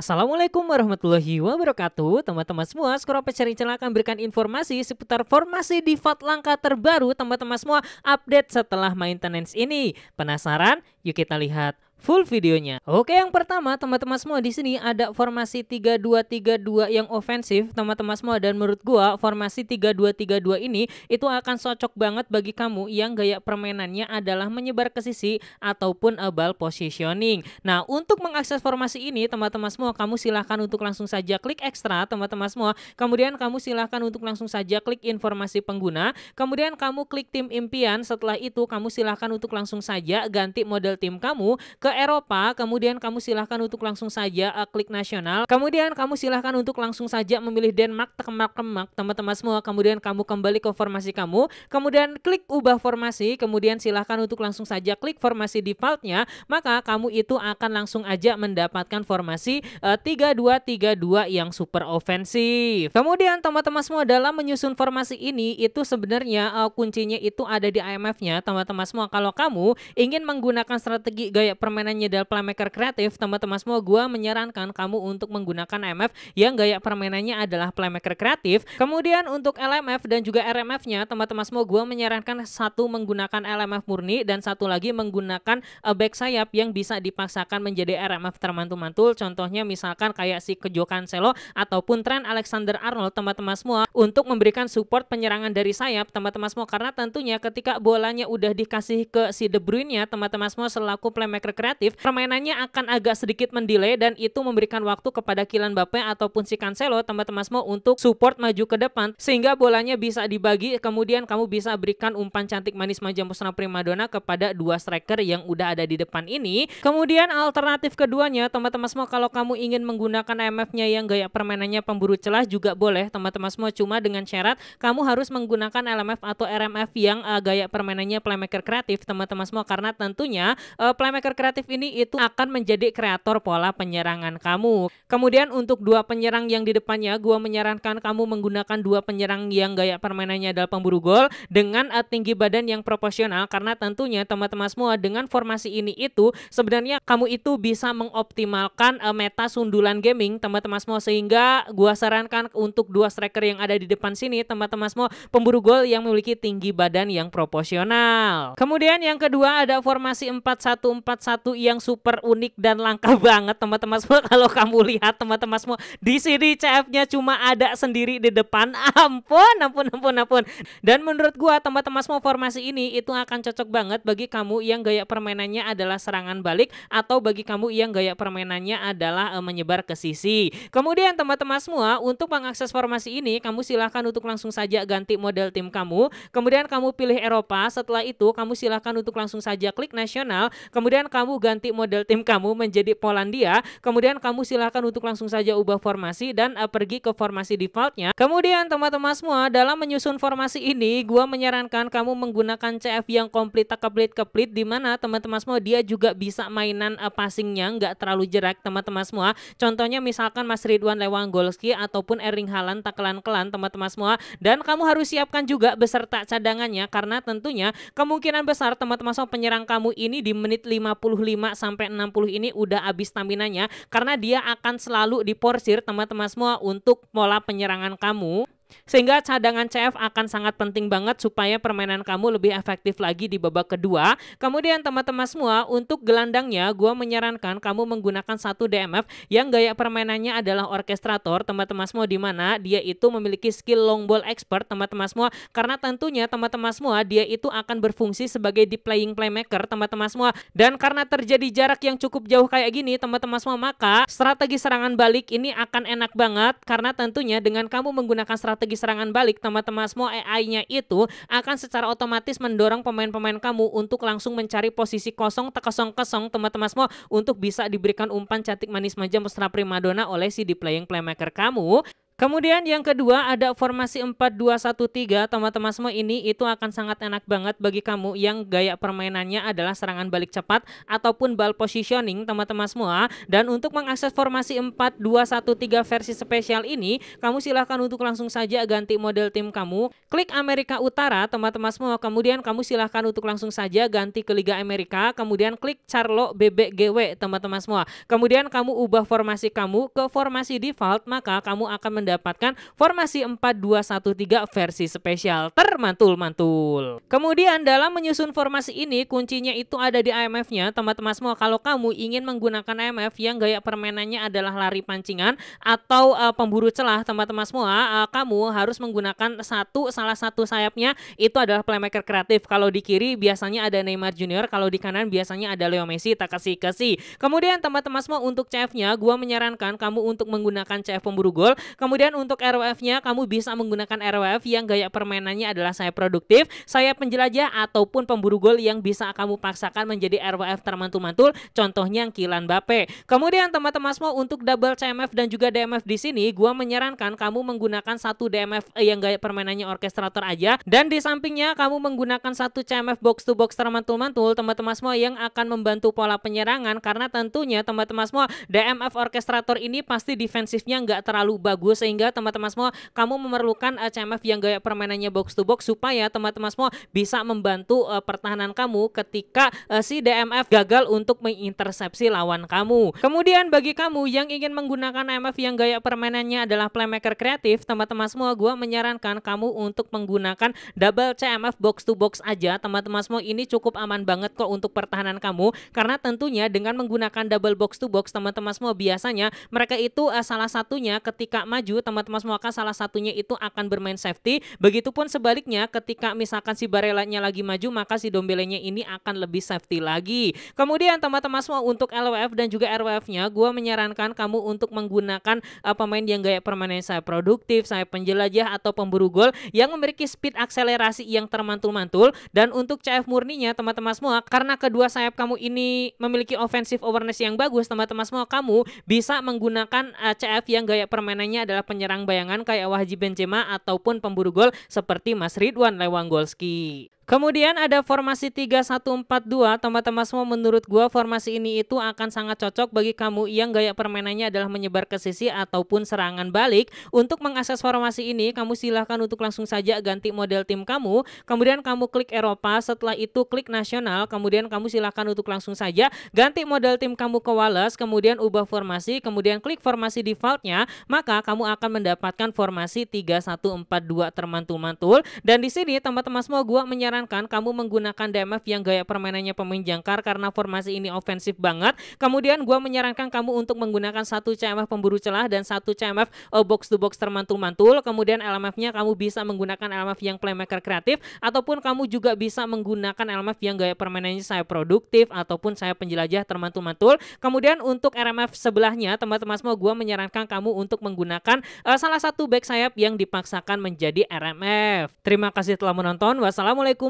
Assalamualaikum warahmatullahi wabarakatuh. Teman-teman semua, Skoro Pencari Celah akan berikan informasi seputar formasi default langkah terbaru. Teman-teman semua update setelah maintenance ini. Penasaran? Yuk kita lihat full videonya. Oke, yang pertama teman-teman semua di sini ada formasi 3232 yang ofensif teman-teman semua dan menurut gua formasi 3232 ini itu akan cocok banget bagi kamu yang gaya permainannya adalah menyebar ke sisi ataupun ball positioning. Nah, untuk mengakses formasi ini teman-teman semua kamu silahkan untuk langsung saja klik ekstra teman-teman semua. Kemudian kamu silahkan untuk langsung saja klik informasi pengguna. Kemudian kamu klik tim impian. Setelah itu kamu silahkan untuk langsung saja ganti model tim kamu ke Eropa, kemudian kamu silahkan untuk langsung saja uh, klik nasional. Kemudian kamu silahkan untuk langsung saja memilih Denmark, kemak-kemak, teman-teman semua. Kemudian kamu kembali ke formasi kamu. Kemudian klik ubah formasi. Kemudian silahkan untuk langsung saja klik formasi defaultnya. Maka kamu itu akan langsung aja mendapatkan formasi uh, 3232 yang super ofensif. Kemudian teman-teman semua dalam menyusun formasi ini itu sebenarnya uh, kuncinya itu ada di IMF-nya teman-teman semua. Kalau kamu ingin menggunakan strategi gaya permainan permainannya adalah playmaker kreatif, teman-teman semua gue menyarankan kamu untuk menggunakan MF yang gaya permainannya adalah playmaker kreatif. Kemudian untuk LMF dan juga RMF-nya, teman-teman semua gue menyarankan satu menggunakan LMF murni dan satu lagi menggunakan back sayap yang bisa dipaksakan menjadi RMF termantul-mantul. Contohnya misalkan kayak si Kejo Cancelo ataupun Trent Alexander Arnold, teman-teman semua untuk memberikan support penyerangan dari sayap, teman-teman semua karena tentunya ketika bolanya udah dikasih ke si De Bruyne-nya, teman-teman semua selaku playmaker kreatif kreatif, permainannya akan agak sedikit mendelay dan itu memberikan waktu kepada Kylian Mbappe ataupun si Cancelo teman-teman semua untuk support maju ke depan sehingga bolanya bisa dibagi. Kemudian kamu bisa berikan umpan cantik manis manja musnah primadona kepada dua striker yang udah ada di depan ini. Kemudian alternatif keduanya teman-teman semua kalau kamu ingin menggunakan MF-nya yang gaya permainannya pemburu celah juga boleh teman-teman semua. Cuma dengan syarat kamu harus menggunakan LMF atau RMF yang uh, gaya permainannya playmaker kreatif teman-teman semua. Karena tentunya uh, playmaker kreatif kreatif ini itu akan menjadi kreator pola penyerangan kamu. Kemudian untuk dua penyerang yang di depannya, gua menyarankan kamu menggunakan dua penyerang yang gaya permainannya adalah pemburu gol dengan uh, tinggi badan yang proporsional karena tentunya teman-teman semua dengan formasi ini itu sebenarnya kamu itu bisa mengoptimalkan uh, meta sundulan gaming teman-teman semua sehingga gua sarankan untuk dua striker yang ada di depan sini teman-teman semua pemburu gol yang memiliki tinggi badan yang proporsional. Kemudian yang kedua ada formasi 4141 sesuatu yang super unik dan langka banget teman-teman semua. Kalau kamu lihat teman-teman semua di sini CF-nya cuma ada sendiri di depan. Ampun ampun ampun ampun. Dan menurut gua teman-teman semua formasi ini itu akan cocok banget bagi kamu yang gaya permainannya adalah serangan balik atau bagi kamu yang gaya permainannya adalah uh, menyebar ke sisi. Kemudian teman-teman semua untuk mengakses formasi ini kamu silahkan untuk langsung saja ganti model tim kamu. Kemudian kamu pilih Eropa. Setelah itu kamu silahkan untuk langsung saja klik nasional. Kemudian kamu ganti model tim kamu menjadi Polandia, kemudian kamu silahkan untuk langsung saja ubah formasi dan uh, pergi ke formasi defaultnya. Kemudian teman-teman semua dalam menyusun formasi ini, gua menyarankan kamu menggunakan CF yang komplit keplit keplit di mana teman-teman semua dia juga bisa mainan uh, passingnya nggak terlalu jerak teman-teman semua. Contohnya misalkan Mas Ridwan Lewandowski ataupun Erling Haaland taklan kelan teman-teman semua dan kamu harus siapkan juga beserta cadangannya karena tentunya kemungkinan besar teman-teman semua penyerang kamu ini di menit 55 sampai 60 ini udah habis stamina-nya karena dia akan selalu diporsir teman-teman semua untuk pola penyerangan kamu sehingga cadangan CF akan sangat penting banget supaya permainan kamu lebih efektif lagi di babak kedua. Kemudian teman-teman semua, untuk gelandangnya gue menyarankan kamu menggunakan satu DMF yang gaya permainannya adalah orkestrator, teman-teman semua di mana dia itu memiliki skill long ball expert, teman-teman semua. Karena tentunya teman-teman semua dia itu akan berfungsi sebagai deep playing playmaker, teman-teman semua. Dan karena terjadi jarak yang cukup jauh kayak gini, teman-teman semua, maka strategi serangan balik ini akan enak banget karena tentunya dengan kamu menggunakan strategi strategi serangan balik teman-teman semua AI-nya itu akan secara otomatis mendorong pemain-pemain kamu untuk langsung mencari posisi kosong kosong-kosong teman-teman semua untuk bisa diberikan umpan cantik manis manja mesra primadona oleh si di playing playmaker kamu Kemudian yang kedua ada formasi 4-2-1-3 teman-teman semua ini itu akan sangat enak banget bagi kamu yang gaya permainannya adalah serangan balik cepat ataupun ball positioning teman-teman semua. Dan untuk mengakses formasi 4-2-1-3 versi spesial ini kamu silahkan untuk langsung saja ganti model tim kamu. Klik Amerika Utara teman-teman semua. Kemudian kamu silahkan untuk langsung saja ganti ke Liga Amerika. Kemudian klik Charlo BBGW teman-teman semua. Kemudian kamu ubah formasi kamu ke formasi default maka kamu akan mendapatkan formasi 4-2-1-3 versi spesial termantul-mantul. Kemudian dalam menyusun formasi ini kuncinya itu ada di IMF-nya teman-teman semua. Kalau kamu ingin menggunakan IMF yang gaya permainannya adalah lari pancingan atau uh, pemburu celah teman-teman semua, uh, kamu harus menggunakan satu salah satu sayapnya itu adalah playmaker kreatif. Kalau di kiri biasanya ada Neymar Junior, kalau di kanan biasanya ada Leo Messi, Takashi Kasi. Kemudian teman-teman semua untuk CF-nya gua menyarankan kamu untuk menggunakan CF pemburu gol. Kemudian Kemudian untuk RWF-nya kamu bisa menggunakan RWF yang gaya permainannya adalah saya produktif, saya penjelajah ataupun pemburu gol yang bisa kamu paksakan menjadi RWF termantul-mantul, contohnya Kilan Bape. Kemudian teman-teman semua untuk double CMF dan juga DMF di sini gua menyarankan kamu menggunakan satu DMF yang gaya permainannya orkestrator aja dan di sampingnya kamu menggunakan satu CMF box to box termantul-mantul teman-teman semua yang akan membantu pola penyerangan karena tentunya teman-teman semua DMF orkestrator ini pasti defensifnya nggak terlalu bagus sehingga teman-teman semua kamu memerlukan uh, eh, CMF yang gaya permainannya box to box supaya teman-teman semua bisa membantu uh, pertahanan kamu ketika uh, si DMF gagal untuk mengintersepsi lawan kamu. Kemudian bagi kamu yang ingin menggunakan MF yang gaya permainannya adalah playmaker kreatif, teman-teman semua gua menyarankan kamu untuk menggunakan double CMF box to box aja. Teman-teman semua ini cukup aman banget kok untuk pertahanan kamu karena tentunya dengan menggunakan double box to box teman-teman semua biasanya mereka itu uh, salah satunya ketika maju teman-teman semua kan salah satunya itu akan bermain safety. Begitupun sebaliknya ketika misalkan si Barelanya lagi maju maka si Dombelenya ini akan lebih safety lagi. Kemudian teman-teman semua untuk LWF dan juga RWF-nya gue menyarankan kamu untuk menggunakan uh, pemain yang gaya permanen saya produktif, saya penjelajah atau pemburu gol yang memiliki speed akselerasi yang termantul-mantul dan untuk CF murninya teman-teman semua karena kedua sayap kamu ini memiliki offensive awareness yang bagus teman-teman semua kamu bisa menggunakan uh, CF yang gaya permainannya adalah penyerang bayangan kayak Wahji Benzema ataupun pemburu gol seperti Mas Ridwan Lewandowski. Kemudian ada formasi 3142, teman-teman semua menurut gua formasi ini itu akan sangat cocok bagi kamu yang gaya permainannya adalah menyebar ke sisi ataupun serangan balik. Untuk mengakses formasi ini, kamu silahkan untuk langsung saja ganti model tim kamu, kemudian kamu klik Eropa, setelah itu klik nasional, kemudian kamu silahkan untuk langsung saja ganti model tim kamu ke Wallace, kemudian ubah formasi, kemudian klik formasi defaultnya, maka kamu akan mendapatkan formasi 3142 termantul-mantul. Dan di sini teman-teman semua gua menyarankan menyarankan kamu menggunakan DMF yang gaya permainannya pemain jangkar karena formasi ini ofensif banget. Kemudian gue menyarankan kamu untuk menggunakan satu CMF pemburu celah dan satu CMF uh, box to box termantul-mantul. Kemudian LMF-nya kamu bisa menggunakan LMF yang playmaker kreatif ataupun kamu juga bisa menggunakan LMF yang gaya permainannya saya produktif ataupun saya penjelajah termantul-mantul. Kemudian untuk RMF sebelahnya teman-teman semua gue menyarankan kamu untuk menggunakan uh, salah satu back sayap yang dipaksakan menjadi RMF. Terima kasih telah menonton. Wassalamualaikum